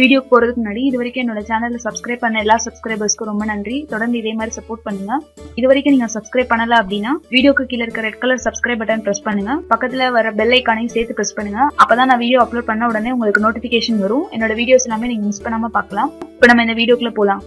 Video போறதுக்கு முன்னாடி இது வரைக்கும் என்னோட சேனலில் சப்ஸ்கிரைப் பண்ண எல்லா சப்ஸ்கிரைபர்ஸ்க்கும் ரொம்ப நன்றி. தொடர்ந்து இதே மாதிரி சப்போர்ட் பண்ணுங்க. இது வரைக்கும் நீங்க சப்ஸ்கிரைப் பண்ணல அப்படின்னா வீடியோக்கு கீழ இருக்க red colour subscribe button press பண்ணுங்க. பக்கத்துல வர பெல் ஐக்கானையும் சேர்த்து ப்ரெஸ் பண்ணுங்க. அப்பதான் நான் வீடியோ அப்லோட் பண்ண உடனே உங்களுக்கு நோட்டிஃபிகேஷன் வரும். என்னோட வீடியோஸ் எல்லாமே நீங்க மிஸ் பண்ணாம பார்க்கலாம். இப்போ நம்ம இந்த வீடியோக்குள்ளே போலாம்.